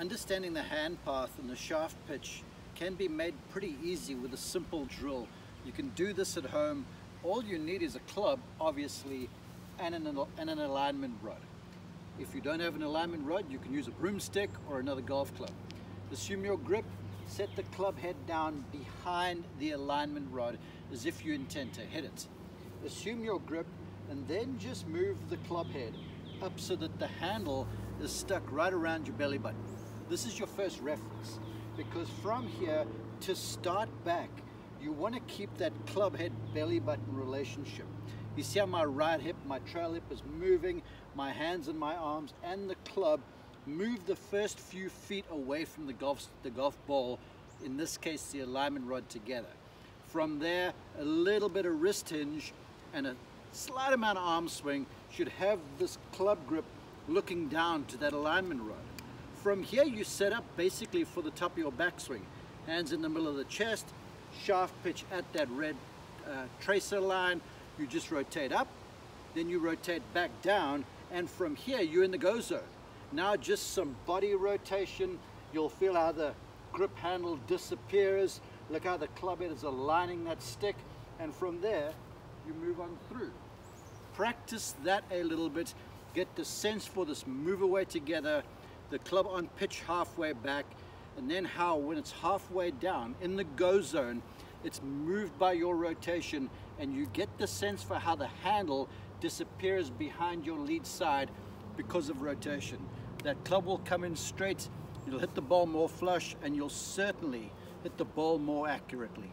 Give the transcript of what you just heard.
understanding the hand path and the shaft pitch can be made pretty easy with a simple drill. You can do this at home. All you need is a club, obviously, and an, and an alignment rod. If you don't have an alignment rod, you can use a broomstick or another golf club. Assume your grip, set the club head down behind the alignment rod as if you intend to hit it. Assume your grip and then just move the club head up so that the handle is stuck right around your belly button. This is your first reference because from here to start back, you want to keep that club head belly button relationship. You see how my right hip, my trail hip is moving, my hands and my arms and the club move the first few feet away from the golf, the golf ball, in this case the alignment rod together. From there, a little bit of wrist hinge and a slight amount of arm swing should have this club grip looking down to that alignment rod. From here you set up basically for the top of your backswing. Hands in the middle of the chest, shaft pitch at that red uh, tracer line. You just rotate up, then you rotate back down, and from here you're in the go zone. Now just some body rotation. You'll feel how the grip handle disappears. Look how the club head is aligning that stick. And from there, you move on through. Practice that a little bit. Get the sense for this move away together the club on pitch halfway back, and then how when it's halfway down in the go zone, it's moved by your rotation and you get the sense for how the handle disappears behind your lead side because of rotation. That club will come in straight, you'll hit the ball more flush and you'll certainly hit the ball more accurately.